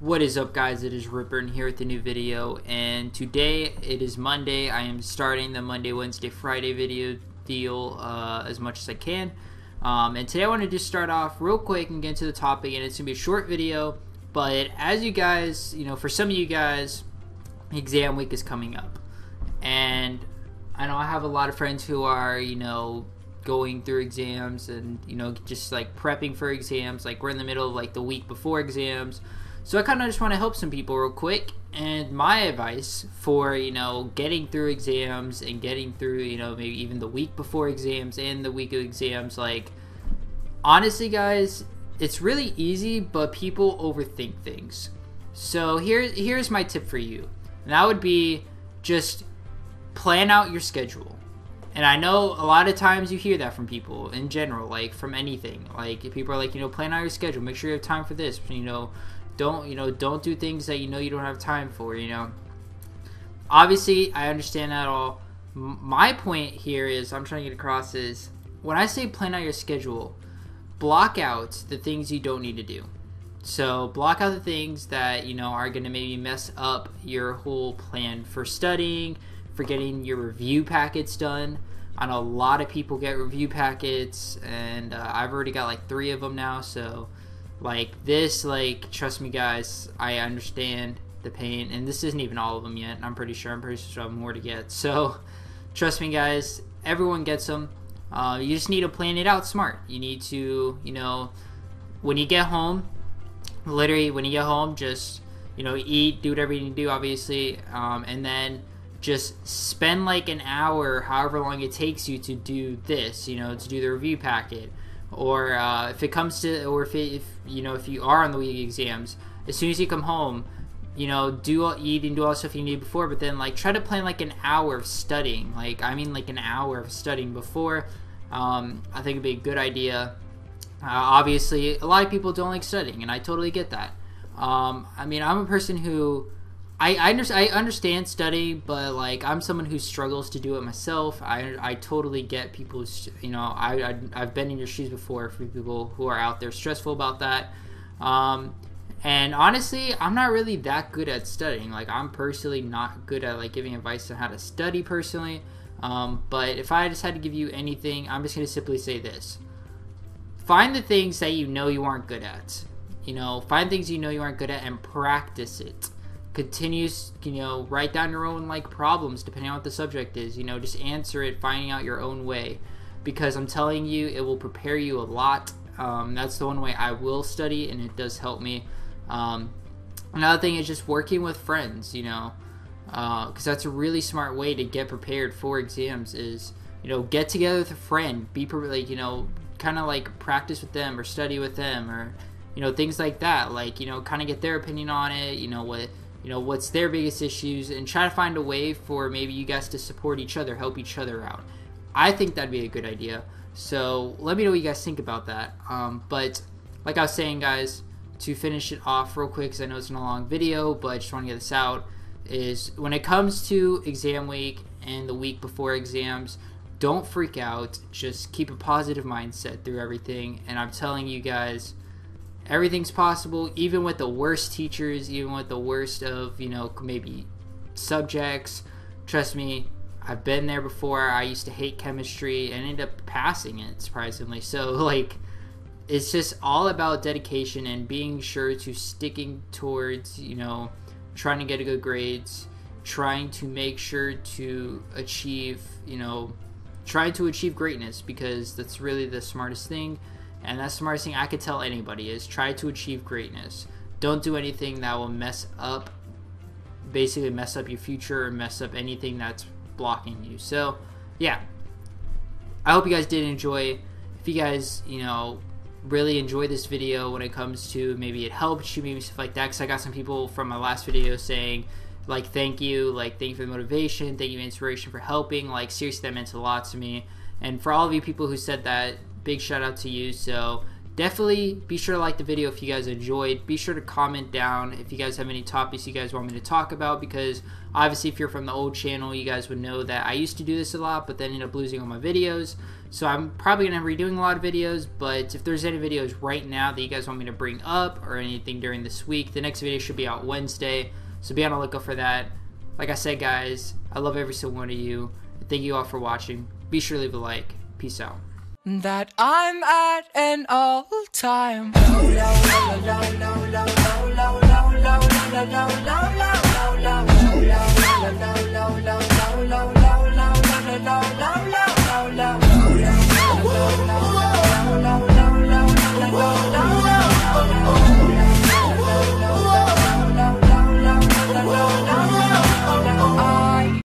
What is up guys, it is Rhipr and here with a new video and today it is Monday. I am starting the Monday, Wednesday, Friday video deal uh, as much as I can. Um, and today I want to just start off real quick and get into the topic and it's going to be a short video but as you guys, you know, for some of you guys, exam week is coming up and I know I have a lot of friends who are, you know, going through exams and, you know, just like prepping for exams. Like we're in the middle of like the week before exams so I kind of just want to help some people real quick. And my advice for, you know, getting through exams and getting through, you know, maybe even the week before exams and the week of exams, like, honestly, guys, it's really easy, but people overthink things. So here, here's my tip for you. And that would be just plan out your schedule. And I know a lot of times you hear that from people in general, like from anything. Like people are like, you know, plan out your schedule. Make sure you have time for this. You know, don't you know don't do things that you know you don't have time for you know. Obviously i understand that all. My point here is i'm trying to get across is when i say plan out your schedule block out the things you don't need to do. So block out the things that you know are going to maybe mess up your whole plan for studying for getting your review packets done. I know a lot of people get review packets and uh, i've already got like three of them now so like this, like trust me, guys, I understand the pain, and this isn't even all of them yet. I'm pretty sure. I'm pretty sure I have more to get. So trust me, guys. Everyone gets them. Uh, you just need to plan it out smart. You need to, you know, when you get home, literally when you get home, just you know, eat, do whatever you need to do, obviously, um, and then just spend like an hour, however long it takes you to do this. You know, to do the review packet or uh, if it comes to or if, it, if you know if you are on the week exams as soon as you come home you know do all, eat and do all the stuff you need before but then like try to plan like an hour of studying. Like i mean like an hour of studying before um, i think it'd be a good idea. Uh, obviously a lot of people don't like studying and i totally get that. Um, i mean i'm a person who I, I, under, I understand studying, but like I'm someone who struggles to do it myself. I, I totally get people's, you know, I, I, I've been in your shoes before for people who are out there stressful about that. Um, and honestly, I'm not really that good at studying. Like I'm personally not good at like giving advice on how to study personally. Um, but if I just had to give you anything, I'm just gonna simply say this: find the things that you know you aren't good at. You know, find things you know you aren't good at and practice it continues you know write down your own like problems depending on what the subject is you know just answer it finding out your own way. Because i'm telling you it will prepare you a lot. Um, that's the one way i will study and it does help me. Um, another thing is just working with friends you know because uh, that's a really smart way to get prepared for exams is you know get together with a friend be like you know kind of like practice with them or study with them or you know things like that like you know kind of get their opinion on it you know what you know what's their biggest issues and try to find a way for maybe you guys to support each other help each other out. I think that'd be a good idea. So let me know what you guys think about that. Um, but like i was saying guys to finish it off real quick because i know it's a long video but i just want to get this out is when it comes to exam week and the week before exams don't freak out. Just keep a positive mindset through everything. And i'm telling you guys everything's possible even with the worst teachers even with the worst of you know maybe subjects. Trust me i've been there before. I used to hate chemistry and ended up passing it surprisingly. So like it's just all about dedication and being sure to sticking towards you know trying to get a good grades trying to make sure to achieve you know trying to achieve greatness because that's really the smartest thing and that's the smartest thing I could tell anybody is try to achieve greatness. Don't do anything that will mess up, basically mess up your future or mess up anything that's blocking you. So, yeah. I hope you guys did enjoy. If you guys, you know, really enjoy this video when it comes to maybe it helped you, maybe stuff like that. Because I got some people from my last video saying, like, thank you, like, thank you for the motivation, thank you, inspiration for helping. Like, seriously, that meant a lot to me. And for all of you people who said that, big shout out to you. So definitely be sure to like the video if you guys enjoyed. Be sure to comment down if you guys have any topics you guys want me to talk about because obviously if you're from the old channel, you guys would know that I used to do this a lot, but then ended up losing all my videos. So I'm probably going to be redoing a lot of videos, but if there's any videos right now that you guys want me to bring up or anything during this week, the next video should be out Wednesday. So be on the lookout for that. Like I said, guys, I love every single one of you. Thank you all for watching. Be sure to leave a like. Peace out that I'm at an all time